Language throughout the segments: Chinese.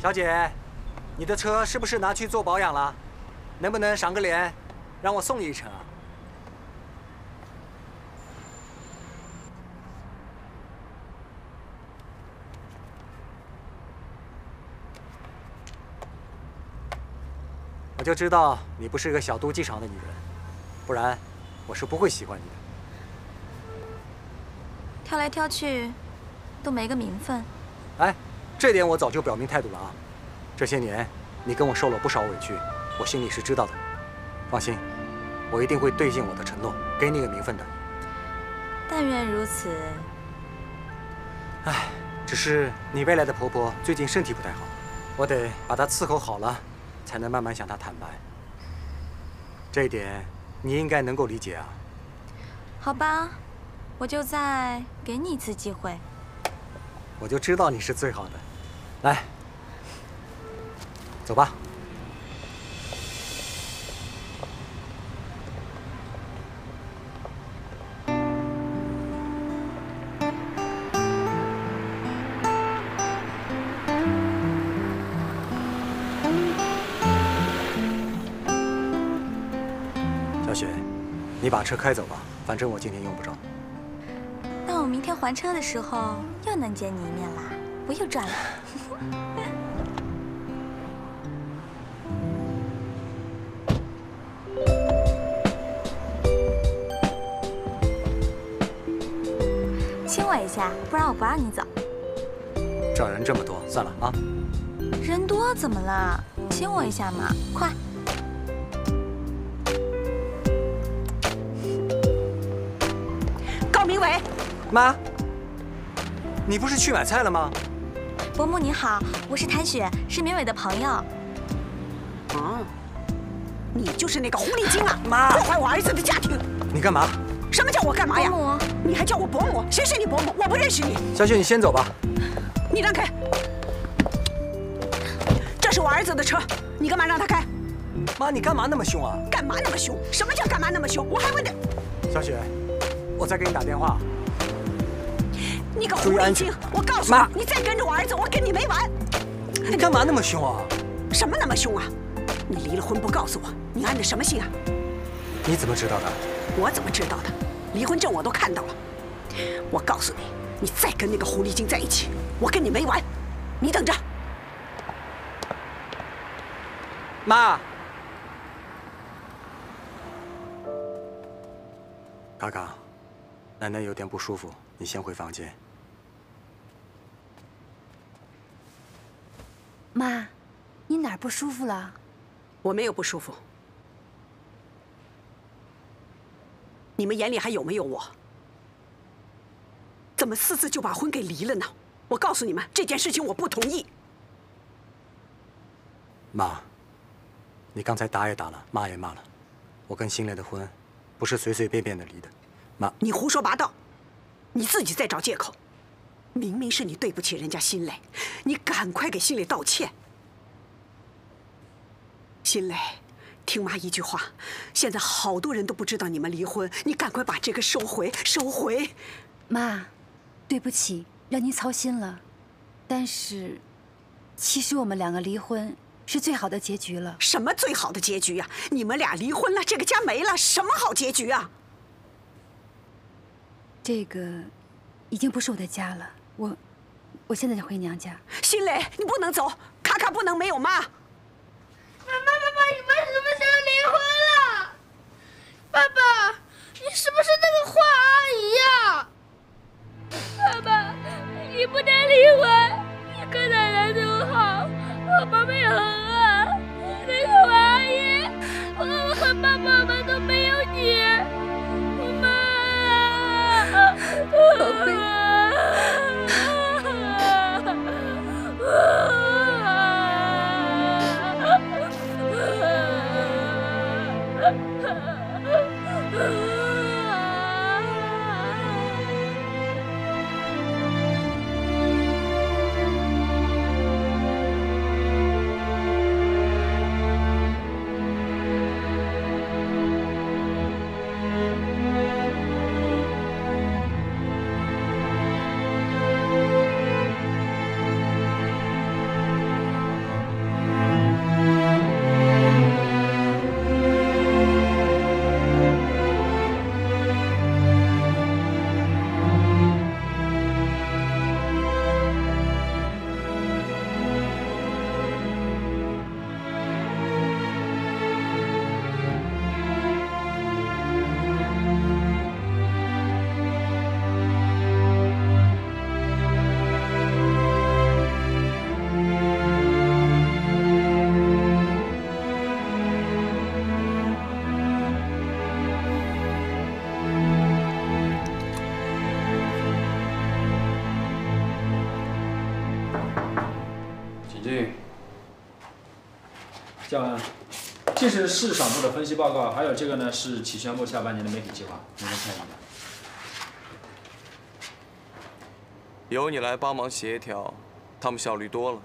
小姐，你的车是不是拿去做保养了？能不能赏个脸，让我送你一程啊？我就知道你不是个小肚鸡肠的女人，不然我是不会喜欢你的。挑来挑去，都没个名分。哎，这点我早就表明态度了啊！这些年你跟我受了不少委屈，我心里是知道的。放心，我一定会兑现我的承诺，给你个名分的。但愿如此。哎，只是你未来的婆婆最近身体不太好，我得把她伺候好了。才能慢慢向她坦白，这一点你应该能够理解啊。好吧，我就再给你一次机会。我就知道你是最好的，来，走吧。小雪你把车开走吧，反正我今天用不着。那我明天还车的时候又能见你一面啦，我又赚了。亲我一下，不然我不让你走。这人这么多，算了啊。人多怎么了？亲我一下嘛，快。高明伟妈，你不是去买菜了吗？伯母你好，我是谭雪，是明伟的朋友。啊，你就是那个狐狸精啊！妈，破坏我儿子的家庭！你干嘛？什么叫我干嘛呀？伯母，你还叫我伯母？谁是你伯母？我不认识你。小雪，你先走吧。你让开！这是我儿子的车，你干嘛让他开？妈，你干嘛那么凶啊？干嘛那么凶？什么叫干嘛那么凶？我还问你。小雪，我再给你打电话。你个狐狸精！我告诉你，你再跟着我儿子，我跟你没完！你干嘛那么凶啊？什么那么凶啊？你离了婚不告诉我，你安的什么心啊？你怎么知道的？我怎么知道的？离婚证我都看到了。我告诉你，你再跟那个狐狸精在一起，我跟你没完！你等着。妈，卡卡，奶奶有点不舒服，你先回房间。妈，你哪儿不舒服了？我没有不舒服。你们眼里还有没有我？怎么私自就把婚给离了呢？我告诉你们，这件事情我不同意。妈，你刚才打也打了，骂也骂了，我跟新来的婚不是随随便便的离的。妈，你胡说八道，你自己在找借口。明明是你对不起人家新蕾，你赶快给新蕾道歉。新蕾，听妈一句话，现在好多人都不知道你们离婚，你赶快把这个收回，收回。妈，对不起，让您操心了。但是，其实我们两个离婚是最好的结局了。什么最好的结局呀？你们俩离婚了，这个家没了，什么好结局啊？这个，已经不是我的家了。我，我现在就回娘家。新磊，你不能走，卡卡不能没有妈。妈妈，爸爸，你们什么时候离婚了？爸爸，你是不是那个坏阿姨呀？爸爸，你不能离婚，你跟奶奶都好，我妈妈也很饿。那个坏阿姨，我和爸爸妈妈都没有你，我妈，宝贝。教官，这是市场部的分析报告，还有这个呢是企宣部下半年的媒体计划，你们看一下。由你来帮忙协调，他们效率多了。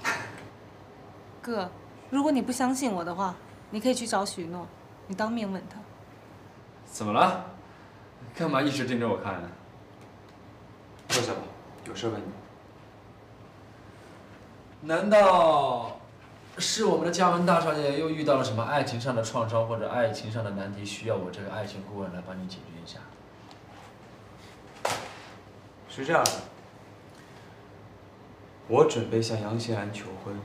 哥，如果你不相信我的话，你可以去找许诺，你当面问他。怎么了？干嘛一直盯着我看呢？坐下吧，有事问你。难道是我们的嘉文大少爷又遇到了什么爱情上的创伤或者爱情上的难题，需要我这个爱情顾问来帮你解决一下？是这样的，我准备向杨欣然求婚，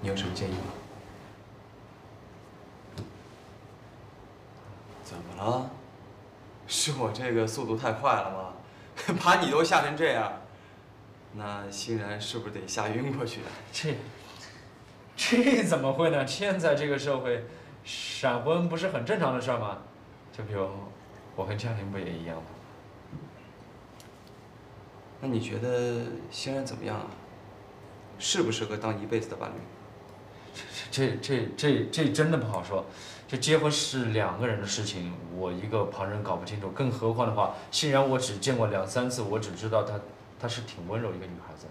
你有什么建议吗？怎么了？是我这个速度太快了吗？把你都吓成这样，那欣然是不是得吓晕过去？这这怎么会呢？现在这个社会，闪婚不是很正常的事儿吗？就比如我跟嘉玲不也一样吗？那你觉得欣然怎么样啊？适不适合当一辈子的伴侣？这这这这真的不好说。这结婚是两个人的事情，我一个旁人搞不清楚。更何况的话，欣然我只见过两三次，我只知道她她是挺温柔一个女孩子。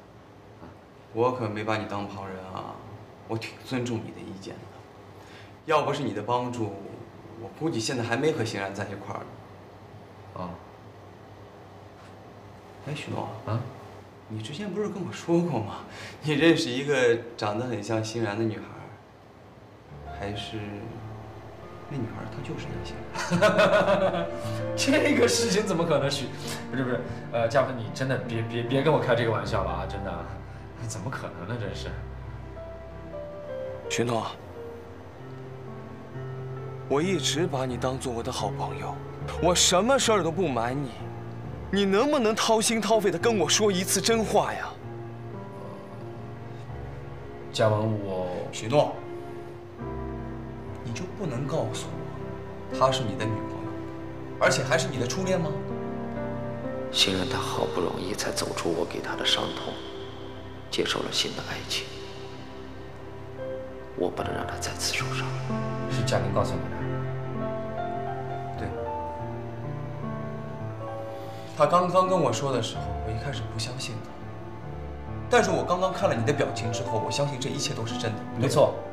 我可没把你当旁人啊，我挺尊重你的意见的。要不是你的帮助，我估计现在还没和欣然在一块儿呢。啊。哎，许诺啊，你之前不是跟我说过吗？你认识一个长得很像欣然的女孩，还是那女孩她就是那欣然？这个事情怎么可能许？不是不是，呃，嘉文，你真的别别别跟我开这个玩笑了啊！真的，怎么可能呢？真是。许诺，我一直把你当做我的好朋友，我什么事儿都不瞒你。你能不能掏心掏肺的跟我说一次真话呀？嘉文，我许诺，你就不能告诉我，她是你的女朋友，而且还是你的初恋吗？欣然，她好不容易才走出我给她的伤痛，接受了新的爱情，我不能让她再次受伤。是嘉玲告诉你的。对他刚刚跟我说的时候，我一开始不相信他。但是我刚刚看了你的表情之后，我相信这一切都是真的。没错，我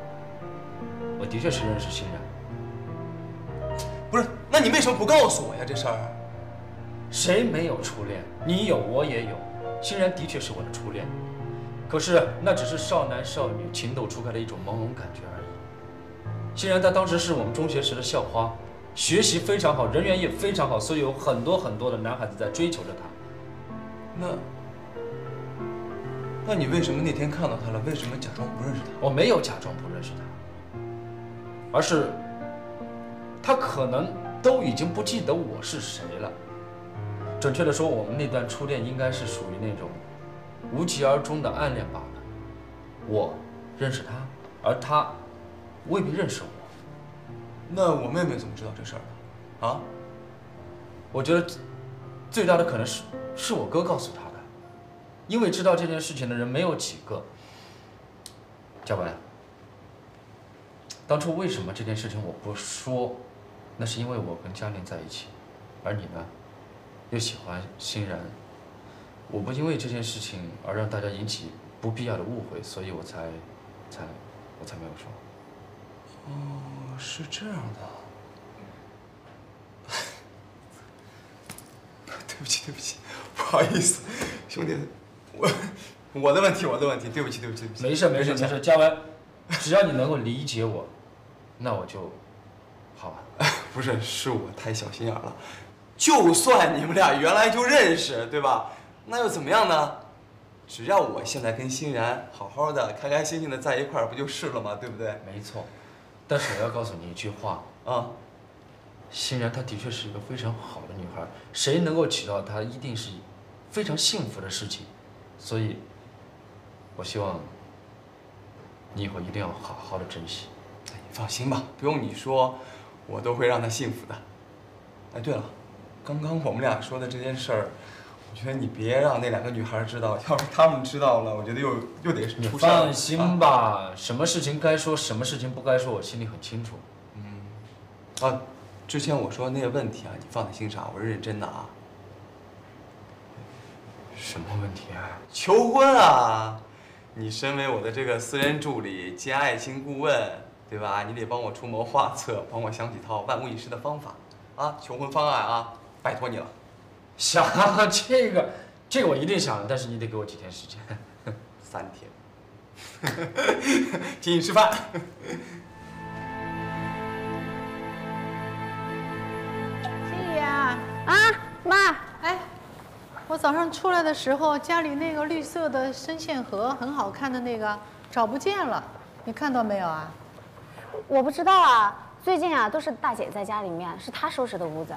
的确是认识欣然。不是，那你为什么不告诉我呀？这事儿，谁没有初恋？你有，我也有。欣然的确是我的初恋，可是那只是少男少女情窦初开的一种朦胧感觉而已。欣然她当时是我们中学时的校花。学习非常好，人缘也非常好，所以有很多很多的男孩子在追求着她。那，那你为什么那天看到她了？为什么假装不认识她？我没有假装不认识她，而是他可能都已经不记得我是谁了。准确的说，我们那段初恋应该是属于那种无疾而终的暗恋罢了。我认识他，而他未必认识我。那我妹妹怎么知道这事儿的？啊？我觉得最大的可能是是我哥告诉她的，因为知道这件事情的人没有几个。嘉文，当初为什么这件事情我不说？那是因为我跟嘉玲在一起，而你呢，又喜欢欣然。我不因为这件事情而让大家引起不必要的误会，所以我才才我才没有说。哦。是这样的，对不起，对不起，不好意思，兄弟，我我的问题，我的问题，对不起，对不起，对不起。没事，没事，没事。嘉文，只要你能够理解我，那我就好吧。不是，是我太小心眼了。就算你们俩原来就认识，对吧？那又怎么样呢？只要我现在跟欣然好好的、开开心心的在一块儿，不就是了吗？对不对？没错。但是我要告诉你一句话啊，欣然她的确是一个非常好的女孩，谁能够娶到她，一定是非常幸福的事情。所以，我希望你以后一定要好好的珍惜。你放心吧，不用你说，我都会让她幸福的。哎，对了，刚刚我们俩说的这件事儿，我觉得你别让那两个女孩知道，要是她们知道了，我觉得又又得你出事。放心吧，什么事情该说，什么事情不该说，我心里很清楚。嗯。啊，之前我说那些问题啊，你放在心上，我是认真的啊。什么问题啊？求婚啊！你身为我的这个私人助理兼爱情顾问，对吧？你得帮我出谋划策，帮我想几套万无一失的方法啊！求婚方案啊，拜托你了。想啊，这个，这个我一定想，但是你得给我几天时间。三天，请你吃饭。心怡啊啊，妈，哎，我早上出来的时候，家里那个绿色的深线盒很好看的那个找不见了，你看到没有啊？我不知道啊，最近啊都是大姐在家里面，是她收拾的屋子。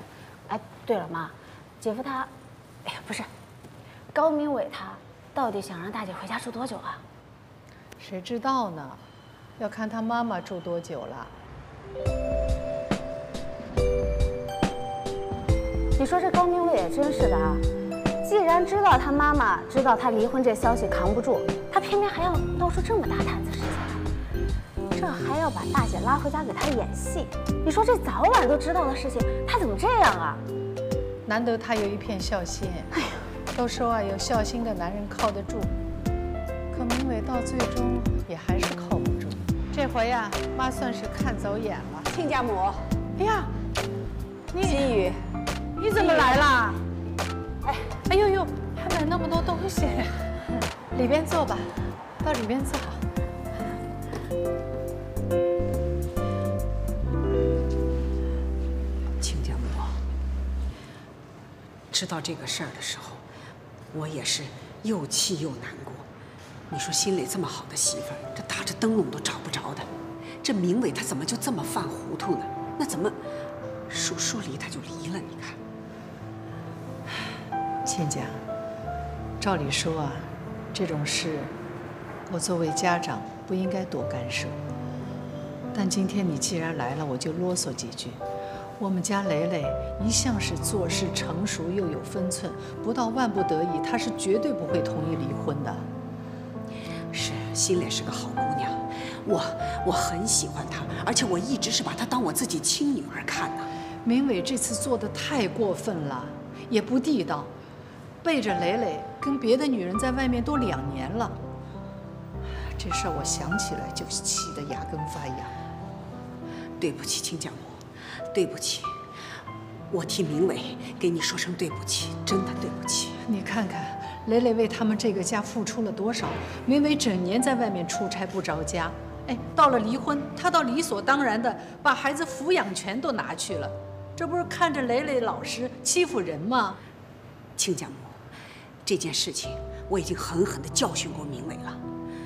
哎，对了，妈，姐夫他，哎呀，不是，高明伟他到底想让大姐回家住多久啊？谁知道呢？要看他妈妈住多久了。你说这高明伟也真是的啊，既然知道他妈妈知道他离婚这消息扛不住，他偏偏还要闹出这么大摊子事这还要把大姐拉回家给她演戏。你说这早晚都知道的事情，他怎么这样啊？难得他有一片孝心。哎呀，都说啊，有孝心的男人靠得住，可明伟到最终也还是靠不住。这回呀、妈算是看走眼了。亲家母，哎呀，你心雨，你怎么来啦？哎，哎呦呦，还买那么多东西，里边坐吧，到里边坐。知道这个事儿的时候，我也是又气又难过。你说心里这么好的媳妇儿，这打着灯笼都找不着的，这明伟他怎么就这么犯糊涂呢？那怎么说说离他就离了？你看，亲家，照理说啊，这种事我作为家长不应该多干涉。但今天你既然来了，我就啰嗦几句。我们家磊磊一向是做事成熟又有分寸，不到万不得已，他是绝对不会同意离婚的。是心蕾是个好姑娘，我我很喜欢她，而且我一直是把她当我自己亲女儿看的。明伟这次做的太过分了，也不地道，背着磊磊跟别的女人在外面都两年了。这事儿我想起来就气得牙根发痒。对不起，亲家母，对不起，我替明伟给你说声对不起，真的对不起。你看看，磊磊为他们这个家付出了多少？明伟整年在外面出差不着家，哎，到了离婚，他倒理所当然的把孩子抚养权都拿去了，这不是看着磊磊老实欺负人吗？亲家母，这件事情我已经狠狠地教训过明伟了。